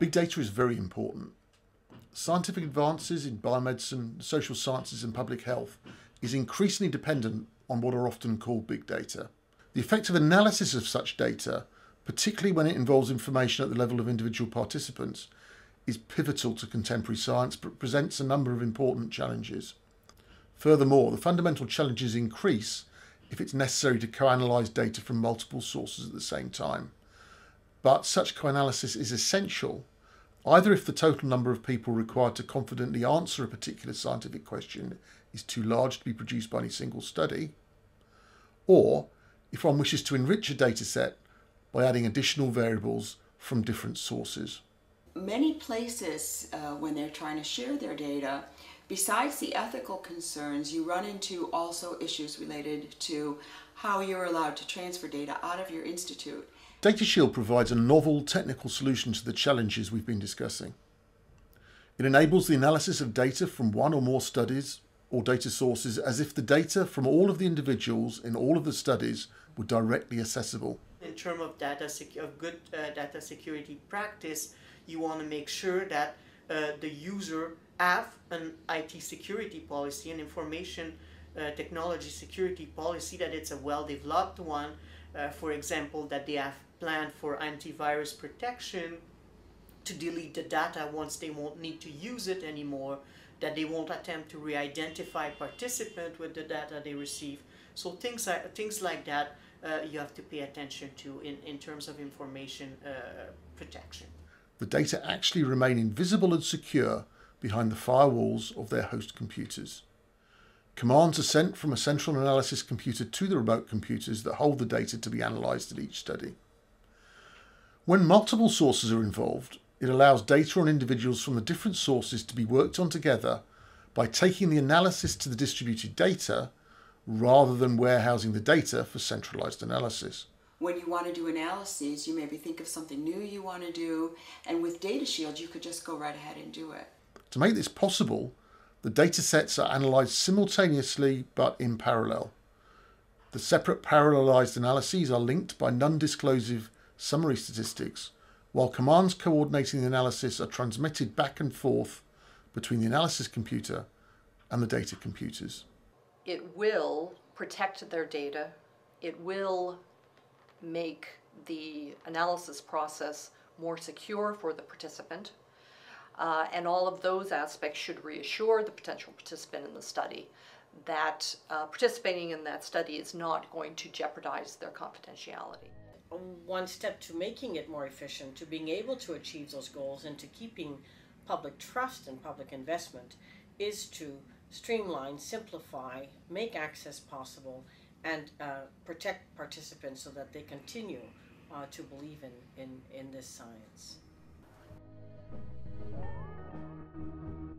Big data is very important. Scientific advances in biomedicine, social sciences, and public health is increasingly dependent on what are often called big data. The effective analysis of such data, particularly when it involves information at the level of individual participants, is pivotal to contemporary science but presents a number of important challenges. Furthermore, the fundamental challenges increase if it's necessary to co-analyse data from multiple sources at the same time. But such co-analysis is essential either if the total number of people required to confidently answer a particular scientific question is too large to be produced by any single study, or if one wishes to enrich a data set by adding additional variables from different sources. Many places, uh, when they're trying to share their data, besides the ethical concerns, you run into also issues related to how you're allowed to transfer data out of your institute. DataShield provides a novel technical solution to the challenges we've been discussing. It enables the analysis of data from one or more studies or data sources as if the data from all of the individuals in all of the studies were directly accessible. In terms of data of good uh, data security practice, you want to make sure that uh, the user have an IT security policy, an information uh, technology security policy, that it's a well-developed one. Uh, for example, that they have planned for antivirus protection to delete the data once they won't need to use it anymore, that they won't attempt to re-identify participant with the data they receive. So things like, things like that uh, you have to pay attention to in, in terms of information uh, protection. The data actually remain invisible and secure behind the firewalls of their host computers. Commands are sent from a central analysis computer to the remote computers that hold the data to be analysed at each study. When multiple sources are involved, it allows data on individuals from the different sources to be worked on together by taking the analysis to the distributed data rather than warehousing the data for centralized analysis when you want to do analyses, you maybe think of something new you want to do, and with DataShield, you could just go right ahead and do it. To make this possible, the data sets are analysed simultaneously but in parallel. The separate parallelized analyses are linked by non-disclosive summary statistics, while commands coordinating the analysis are transmitted back and forth between the analysis computer and the data computers. It will protect their data. It will make the analysis process more secure for the participant. Uh, and all of those aspects should reassure the potential participant in the study that uh, participating in that study is not going to jeopardize their confidentiality. One step to making it more efficient, to being able to achieve those goals, and to keeping public trust and public investment is to streamline, simplify, make access possible, and uh, protect participants so that they continue uh, to believe in, in, in this science. Thank you.